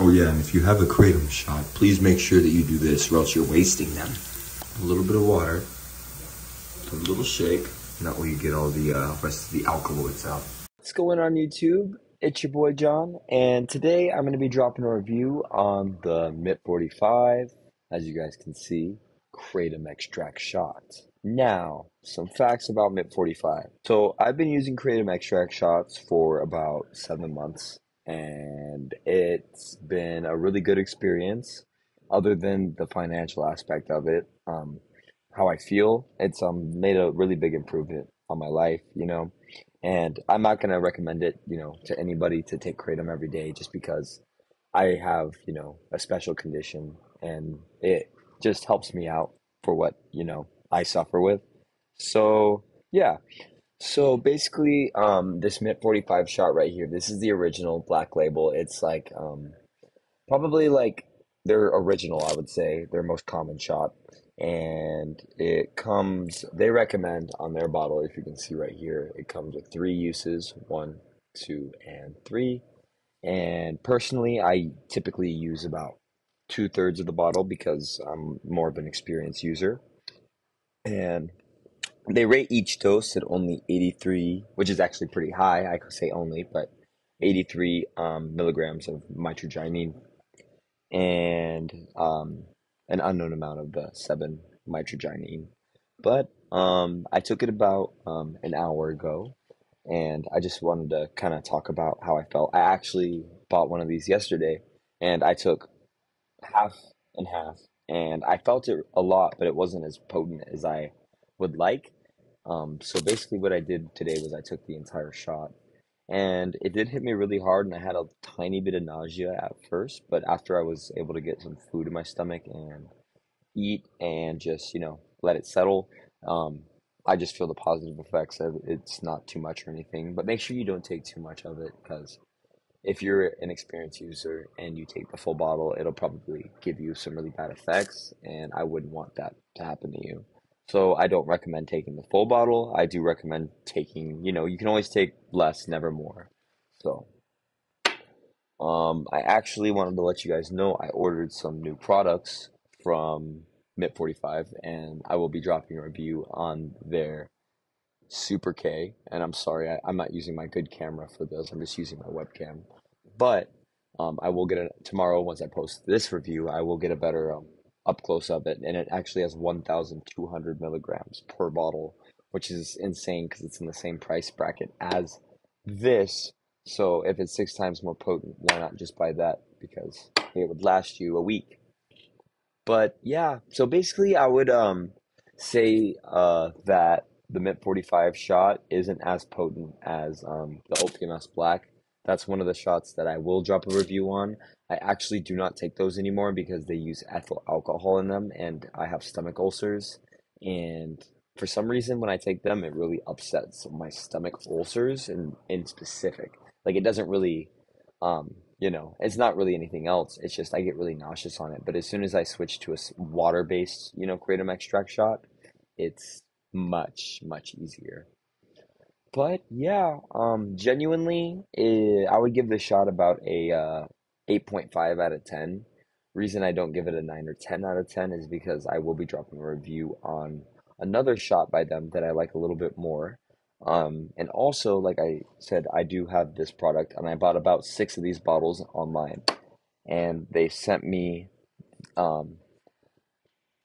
Oh yeah, and if you have a kratom shot, please make sure that you do this, or else you're wasting them. A little bit of water, a little shake, and that way you get all the uh, rest of the alkaloids out. What's going on YouTube? It's your boy John, and today I'm going to be dropping a review on the MIT 45, as you guys can see, Kratom Extract Shots. Now, some facts about MIT 45. So, I've been using Kratom Extract Shots for about seven months, and it's been a really good experience, other than the financial aspect of it. Um, how I feel, it's um, made a really big improvement on my life, you know and I'm not gonna recommend it, you know, to anybody to take kratom every day just because I have, you know, a special condition and it just helps me out for what, you know, I suffer with. So yeah. So basically, um, this MIT 45 shot right here, this is the original black label. It's like um probably like their original, I would say, their most common shot. And it comes they recommend on their bottle if you can see right here it comes with three uses one two and three. And personally i typically use about two-thirds of the bottle because i'm more of an experienced user. And they rate each dose at only 83 which is actually pretty high i could say only but 83 um, milligrams of mitragynine and um, an unknown amount of the 7 mitragynine. But um, I took it about um, an hour ago, and I just wanted to kind of talk about how I felt. I actually bought one of these yesterday, and I took half and half, and I felt it a lot, but it wasn't as potent as I would like. Um, so basically, what I did today was I took the entire shot, and it did hit me really hard, and I had a tiny bit of nausea at first, but after I was able to get some food in my stomach and eat and just you know let it settle, um, I just feel the positive effects of it. It's not too much or anything, but make sure you don't take too much of it because if you're an experienced user and you take the full bottle, it'll probably give you some really bad effects, and I wouldn't want that to happen to you. So I don't recommend taking the full bottle. I do recommend taking, you know, you can always take less, never more. So um I actually wanted to let you guys know I ordered some new products from MIT 45 and I will be dropping a review on their Super K. And I'm sorry, I, I'm not using my good camera for this. I'm just using my webcam. But um, I will get it tomorrow once I post this review. I will get a better um, up close of it, and it actually has 1,200 milligrams per bottle, which is insane because it's in the same price bracket as this. So if it's six times more potent, why not just buy that? Because it would last you a week. But yeah, so basically, I would um say uh that the MIT 45 shot isn't as potent as um the OPMS Black. That's one of the shots that I will drop a review on. I actually do not take those anymore because they use ethyl alcohol in them and I have stomach ulcers and for some reason when I take them it really upsets my stomach ulcers in in specific. Like it doesn't really um you know, it's not really anything else. It's just I get really nauseous on it. But as soon as I switch to a water based, you know, kratom extract shot, it's much, much easier. But yeah, um, genuinely, eh, I would give this shot about a uh, 8.5 out of 10. Reason I don't give it a 9 or 10 out of 10 is because I will be dropping a review on another shot by them that I like a little bit more. Um, and also, like I said, I do have this product, and I bought about six of these bottles online, and they sent me um,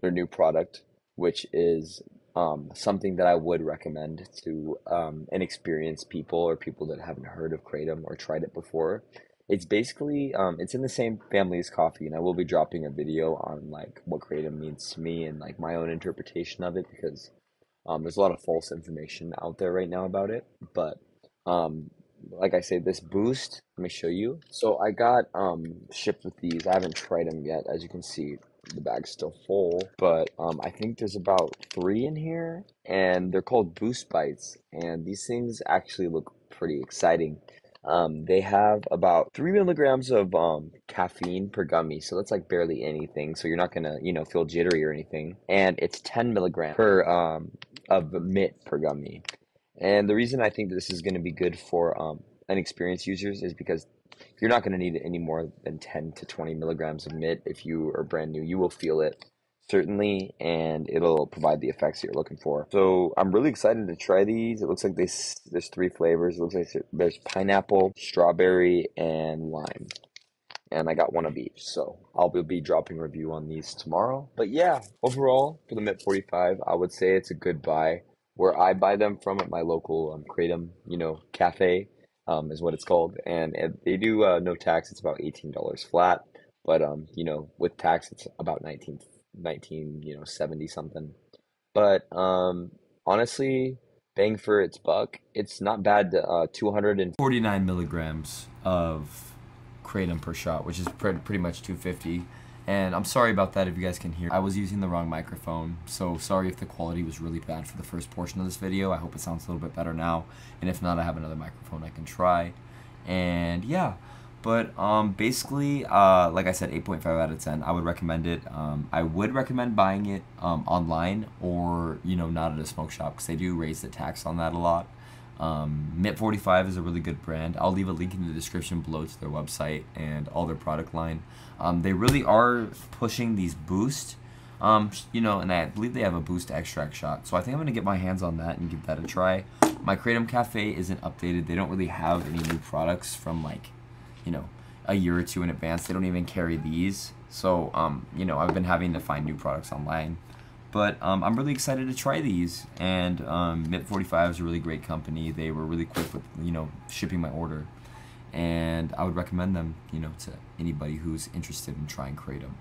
their new product, which is um, something that I would recommend to um, inexperienced people or people that haven't heard of kratom or tried it before. It's basically um, it's in the same family as coffee, and I will be dropping a video on like what kratom means to me and like my own interpretation of it because um, there's a lot of false information out there right now about it, but um, like I say, this boost. Let me show you. So I got um shipped with these. I haven't tried them yet, as you can see. The bag's still full, but um, I think there's about three in here, and they're called Boost Bites, and these things actually look pretty exciting. Um, they have about three milligrams of um, caffeine per gummy, so that's like barely anything. So you're not gonna, you know, feel jittery or anything. And it's 10 milligrams per um, of MIT per gummy. And the reason I think this is to be good for um, inexperienced users is because you're not going to need any more than 10 to 20 milligrams of MIT if you are brand new. You will feel it certainly, and it'll provide the effects you're looking for. So I'm really excited to try these. It looks like this there's three flavors. It looks like there's pineapple, strawberry, and lime. And I got one of each, so I'll be dropping review on these tomorrow. But yeah, overall for the MIT 45, I would say it's a good buy. Where I buy them from at my local um, Kratom, you know, cafe, um, is what it's called, and, they do uh, no tax. It's about eighteen dollars flat, but um, you know, with tax, it's about 19, 19 you know, seventy something. But um, honestly, bang for its buck, it's not bad. Uh, two hundred and forty nine milligrams of kratom per shot, which is pre- pretty much two fifty. And I'm sorry about that if you guys can hear. I was using the wrong microphone, so sorry if the quality was really bad for the first portion of this video. I hope it sounds a little bit better now. And if not, I have another microphone I can try. And yeah, but um, basically, uh, like I said, 8.5 out of 10. I would recommend it. Um, I would recommend buying it um, online or, you know, not at a smoke shop because they do raise the tax on that a lot. Um, MIT 45 is a really good brand. I'll leave a link in the description below to their website and all their product line. Um, they really are pushing these boost, um, you know, and I believe they have a boost extract shot. So I think I'm going to get my hands on that and give that a try. My Kratom Cafe isn't updated. They don't really have any new products from like, you know, a year or two in advance. They don't even carry these. So, um, you know, I've been having to find new products online. But um, I'm really excited to try these. And um, MIT 45 is a really great company. They were really quick with, you know, shipping my order. And I would recommend them, you know, to anybody who's interested in trying Kratom.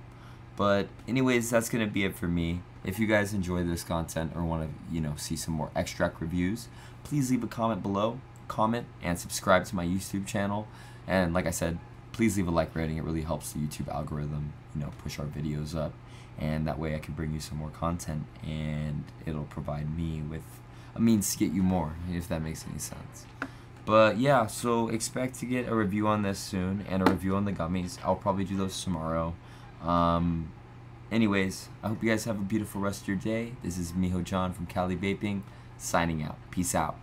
But anyways, that's going to be it for me. If you guys enjoy this content or want to, you know, see some more extract reviews, please leave a comment below, comment, and subscribe to my YouTube channel. And like I said, please leave a like rating. It really helps the YouTube algorithm, you know, push our videos up and that way I can bring you some more content and it'll provide me with a means to get you more if that makes any sense. But yeah so expect to get a review on this soon and a review on the gummies. I'll probably do those tomorrow. Um, anyways I hope you guys have a beautiful rest of your day. This is Mijo John from Cali Vaping signing out. Peace out